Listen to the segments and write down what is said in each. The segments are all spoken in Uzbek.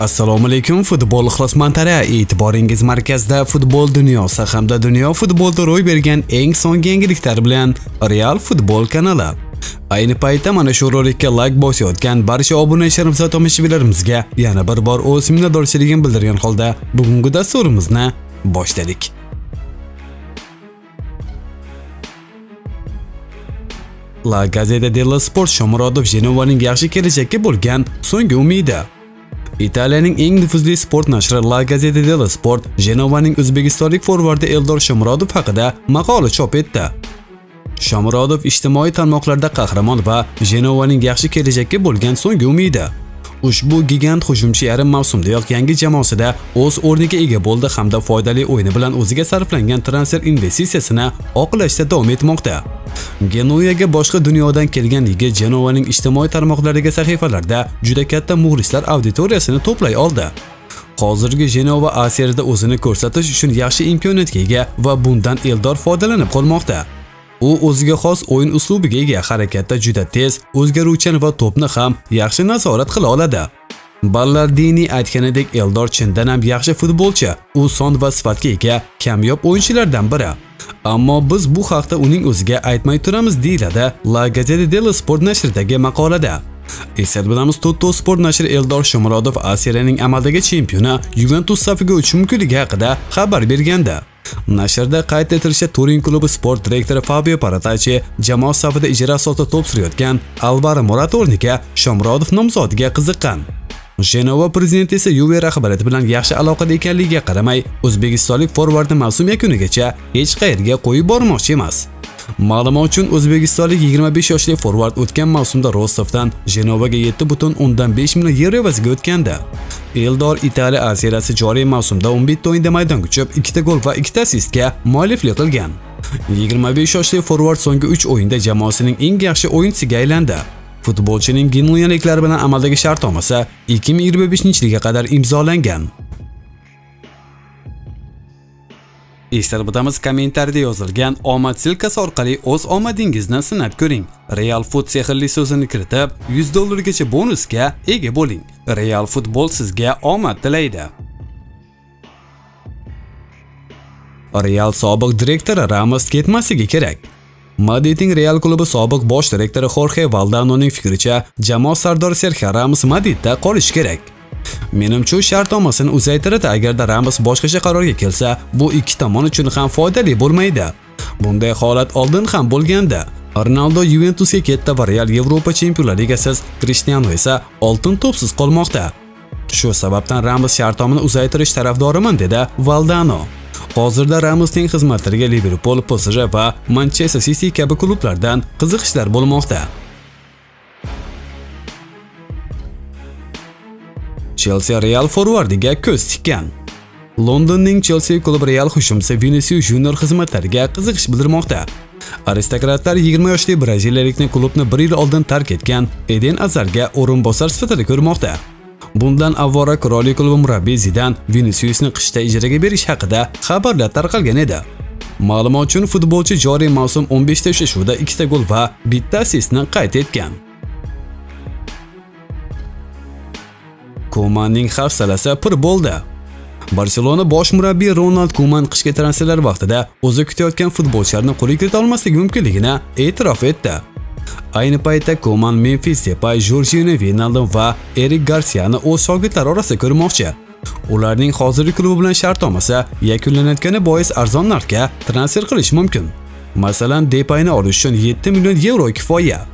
assalomu alaykum futbol ixlosmandlari e'tiboringiz markazida futbol dunyosi hamda dunyo futbolida ro'y bergan eng so'nggi yangiliklar bilan real futbol kanali. Ayni paytda mana shu rolikka layk bosayotgan barcha obunachilarimiz va tomoshabinlarimizga yana bir bor o'z minnatdorchiligimni bildirgan holda bugungi dasturimizni boshladik. La Gazzetta dello Sport Shomurodov Jenovaning yaxshi kelajakka bo'lgan so'nggi umidi. Italiyaning eng nufuzli sport nashri La Gazzetta dello Sport Jenovaning o'zbekistonlik forvardi Eldor Shomurodov haqida maqola chop etdi. Shomurodov ijtimoiy tarmoqlarda qahramon va Jenovaning yaxshi kelajakka bo'lgan so'nggi umidi. Ushbu gigant hujumchi yarim mavsumdayoq yangi jamoasida o'z o'rniga ega bo'ldi hamda foydali o'yini bilan o'ziga sarflangan transfer investitsiyasini oqlashda davom etmoqda. Genuyaga boshqa dunyodan kelgan yigit Jenovaning ijtimoiy tarmoqlardagi sahifalarda juda katta muxlislar auditoriyasini to'play oldi. Hozirgi Jenova A seriyada o'zini ko'rsatish uchun yaxshi imkoniyatga ega va bundan Eldor foydalanib qolmoqda. U o'ziga xos o'yin uslubiga ega, harakatda juda tez, o'zgaruvchan va to'pni ham yaxshi nazorat qila oladi. Ballardini aytganidek Eldor chindan ham yaxshi futbolchi, u son va sifatga ega kamyob o'yinchilardan biri. Ammo biz bu haqda uning o'ziga aytmay turamiz, deyiladi La Gazzetta dello Sport nashridagi maqolada. Eslatib o'tamiz, Toto Sport nashri Eldor Shomurodov A seriyaning amaldagi chempioni Juventus safiga o'tishi mumkinligi haqida xabar bergandi. Nashrda qayd etilishicha, Turin klubi sport direktori Fabio Paratachi jamoa safida ijara asosida to'p surayotgan Alvaro Morata o'rniga Shomurodov nomzodiga qiziqqan. Jenova prezidenti esa Juve rahbariyati bilan yaxshi aloqada ekanligiga qaramay, o'zbekistonlik forvardni mavsum yakunigacha hech qayerga qo'yib bormoqchi emas. Ma'lumot uchun o'zbekistonlik 25 yoshli forvard o'tgan mavsumda Rostovdan Jenovaga 7.5 million yevro evaziga o'tgandi. Eldor Italiya A seriyasi joriy mavsumda 11 o'yinda maydon kuchib, 2 gol va 2 assistga mualliflik qilgan. 25 yoshli forvard so'nggi 3 o'yinda jamoasining eng yaxshi o'yinchisiga aylandi. Futbolchining genuyanliklari bilan amaldagi shartnomasi 2025-yilga qadar imzolangan. Eslatib o'tamiz, kommentariyada yozilgan omad silkasi orqali o'z omadingizni sinab ko'ring. Real Food sehrli so'zini kiritib, 100 dollargacha bonusga ega bo'ling. Real Futbol sizga omad tilaydi. Real sobiq direktori Ramos ketmasligi kerak. Madridning Real klubi sobiq bosh direktori Jorge Valdanoning fikricha, jamoa sardori Sergio Ramos Madridda qolishi kerak. Menimcha, shartnomasini uzaytiradi agarda Ramos boshqacha qarorga kelsa, bu ikki tomon uchun ham foydali bo'lmaydi. Bunday holat oldin ham bo'lganda. Ronaldo Juventusga ketdi va Real Yevropa Chempionlar Ligasiz, Cristiano esa oltin to'psiz qolmoqda. Shu sababdan Ramos shartnomani uzaytirish tarafdoriman dedi Valdano. Hozirda Ramosning xizmatlariga Liverpool, PSG va Manchester City kabi klublardan qiziqishlar bo'lmoqda. Chelsea Real forvardiga ko'z tikkan. Londonning Chelsea klubi Real hujumchisi Vinicius Junior xizmatlariga qiziqish bildirmoqda. Aristokratlar 20 yoshli braziliyalikni klubni 1 yil oldin tark etgan Eden Azarga o'rinbosar sifatida ko'rmoqda. Bundan avvalroq Qirollik klubi murabbiy Zidan Viniciusni qishda ijaraga berish haqida xabarlar tarqalgan edi. Ma'lumot uchun futbolchi joriy mavsum 15 ta uchrashuvda 2 ta gol va 1 ta assistni qayd etgan. Kumanning hafsalasi pir bo'ldi. Barselona bosh murabbiyi Ronald Kuman qishki transferlar vaqtida o'zi kutayotgan futbolchilarni qo'lga kirita olmasligi mumkinligini e'tirof etdi. Ayni paytda Kuman Memphis Depay, Jorginho Wijnaldum va Erik Garsiani o'z shogirdlari orasida ko'rmoqchi. Ularning hozirgi klubi bilan shartnomasi yakunlanayotgani bois arzon narxga transfer qilish mumkin. Masalan, Depayni olish uchun 7 million yevro kifoya.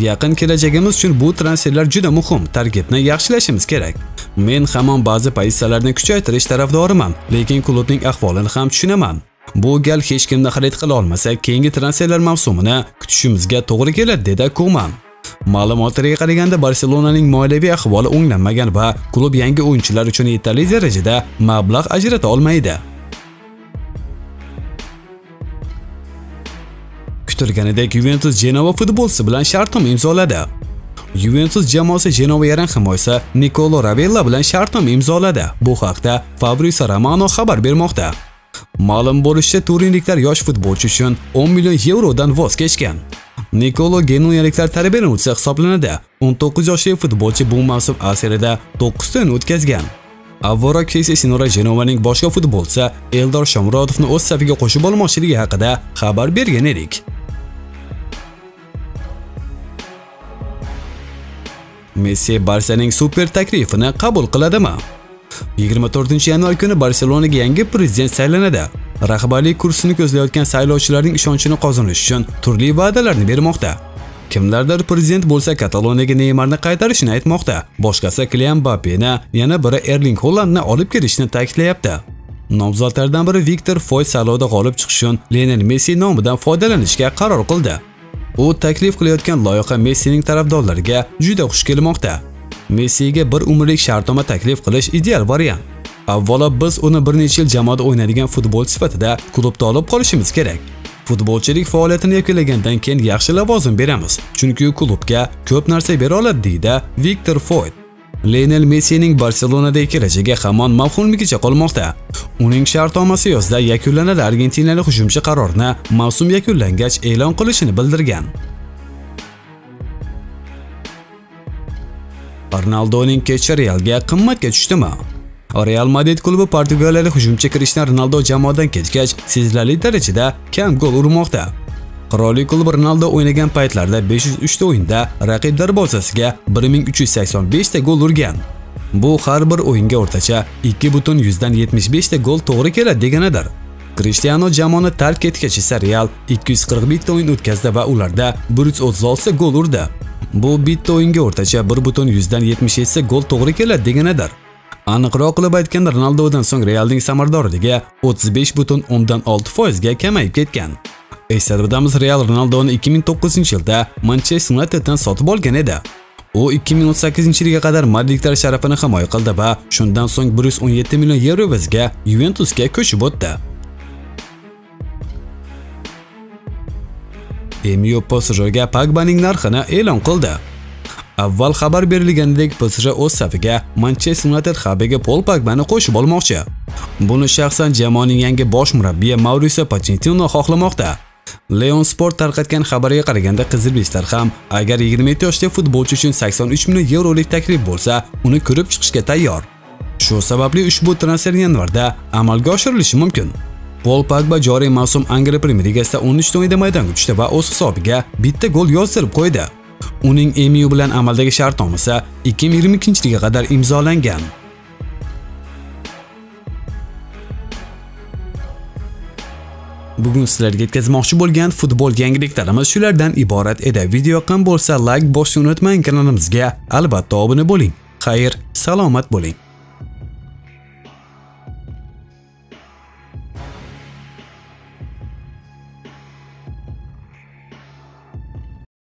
Yaqin kelajagimiz uchun bu transferlar juda muhim. Tarkibni yaxshilashimiz kerak. Men hamon ba'zi pozitsiyalarni kuchaytirish tarafdoriman, lekin klubning ahvolini ham tushunaman. Bu gal hech kimni xarid qila olmasa, keyingi transferlar mavsumini kutishimizga to'g'ri keladi, dedi Kuman. Ma'lumotlarga qaraganda Barselonaning moliyaviy ahvoli o'nglanmagan va klub yangi o'yinchilar uchun yetarli darajada mablag' ajrata olmaydi. Kutilganidek Juventus Jenova futbolchisi bilan shartnoma imzoladi. Juventus jamoasi Jenova yarim himoyasi Nikolo Ravella bilan shartnoma imzoladi. Bu haqda Fabrizio Romano xabar bermoqda. Ma'lum bo'lishicha, turinliklar yosh futbolchi uchun 10 million yevrodan voz kechgan. Nikolo genuyaliklar tarbiyalanuvchisi hisoblanadi. 19 yoshli futbolchi bu mavsum A Seriyada 9 ta o'yin o'tkazgan. Avvaro Keysi Sinora Jenovaning boshqa futbolchisi Eldor Shomurodovni o'z safiga qo'shib olmoqchiligi haqida xabar bergan edik. Messi Barsaning super taklifini qabul qiladimi? 24-yanvar kuni Barselonaga yangi prezident saylanadi. Rahbarlik kursini ko'zlayotgan saylovchilarning ishonchini qozonish uchun turli va'dalarni bermoqda. Kimlardir prezident bo'lsa Kataloniyaga Neymarni qaytarishini aytmoqda. Boshqasi Kylian Mbappeni, yana biri Erling Haalandni olib kelishni ta'kidlayapti. Nomzodlardan biri Viktor Foy saylovda g'olib chiqish uchun Lionel Messi nomidan foydalanishga qaror qildi. U taklif qilayotgan loyiha Messining tarafdorlariga juda xush kelmoqda. Messiga bir umrlik shartnoma taklif qilish ideal variant. Avvalo biz uni bir necha yil jamoada o'ynaydigan futbolchi sifatida klubda olib qolishimiz kerak. Futbolchilik faoliyatini yakunlagandan keyin yaxshi lavozim beramiz, chunki u klubga ko'p narsa bera oladi deydi Viktor Foyt. Lionel Messining Barselonadagi kelajagi hamon mavhumligicha qolmoqda. Uning shartnomasi yozda yakunlanadi Argentinalik hujumchi qarorni mavsum yakunlangach e'lon qilishini bildirgan. Ronaldoning kecha Realga qimmatga tushdimi? Real Madrid klubi portugaliyalik hujumchi Cristiano Ronaldo jamoadan ketgach, sezilarli darajada kam gol urmoqda. Qirollik klubi Ronaldo o'ynagan paytlarda 503 ta o'yinda raqib darvozasiga 1385 ta gol urgan. Bu har bir o'yinga o'rtacha 2.75 ta gol to'g'ri keladi deganidir. Cristiano jamoani tark etgach esa Real 241 ta o'yin o'tkazdi va ularda 136 ta gol urdi. Bu bitta o'yinga o'rtacha 1.177 ta gol to'g'ri keladi deganidir. Aniqroq qilib aytganda Ronaldodan so'ng Realning samaradorligi 35.6% ga kamayib ketgan. Eslatib o'tamiz, Real Ronaldoni 2009-yilda Manchester Uniteddan sotib olgan edi. U 2018-yilga qadar madridliklar sharafini himoya qildi va shundan so'ng 117 million yevro evaziga Juventusga ko'chib o'tdi. MU PSG Pogbaning narxini e'lon qildi. Avval xabar berilganidek PSG o'z safiga Manchester United habiga Paul Pogbani qo'shib olmoqchi. Buni shaxsan jamoaning yangi bosh murabbiyi Mauricio Pochettino xohlamoqda. Leon Sport tarqatgan xabarga qaraganda qizilbeklar ham agar 27 yoshli futbolchi uchun 83 million yevrolik taklif bo'lsa, uni ko'rib chiqishga tayyor. Shu sababli ushbu transfer yanvarda amalga oshirilishi mumkin. Paul Pogba joriy mavsum Angliya Premier Ligasida 13 o'yinda maydonga tushdi va o'z hisobiga bitta gol yozdirib qo'ydi. Uning MU bilan amaldagi shartnomasi 2022-yilga qadar imzolangan. Bugun sizlarga yetkazmoqchi bo'lgan futbol yangiliklarimiz shulardan iborat edi. Video yoqqan bo'lsa, like bosishni unutmang, kanalimizga albatta obuna bo'ling. Xayr, salomat bo'ling.